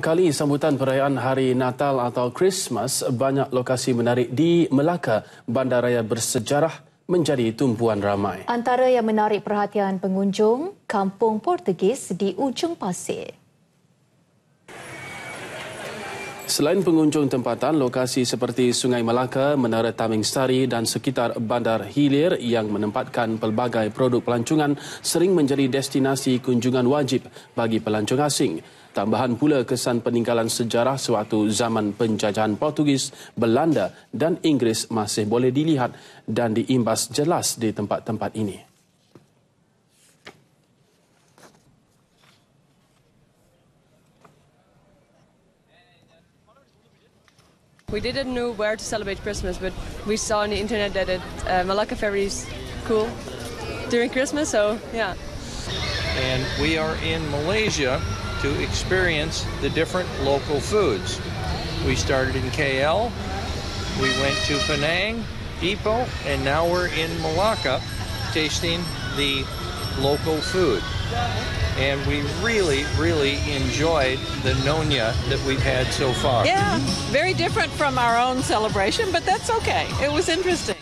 Kali sambutan perayaan Hari Natal atau Christmas, banyak lokasi menarik di Melaka, bandaraya bersejarah menjadi tumpuan ramai. Antara yang menarik perhatian pengunjung, Kampung Portugis di ujung pasir. Selain pengunjung tempatan, lokasi seperti Sungai Melaka, Menara Taming Sari dan sekitar Bandar Hilir yang menempatkan pelbagai produk pelancongan sering menjadi destinasi kunjungan wajib bagi pelancong asing. Tambahan pula kesan peninggalan sejarah sewaktu zaman penjajahan Portugis, Belanda dan Inggeris masih boleh dilihat dan diimbas jelas di tempat-tempat ini. We didn't know where to celebrate Christmas, but we saw on the internet that it, uh, Malacca Ferry is cool during Christmas, so yeah. And we are in Malaysia to experience the different local foods. We started in KL, we went to Penang, Ipoh, and now we're in Malacca tasting the local food. And we really, really enjoyed the Nonya that we've had so far. Yeah, very different from our own celebration, but that's okay. It was interesting.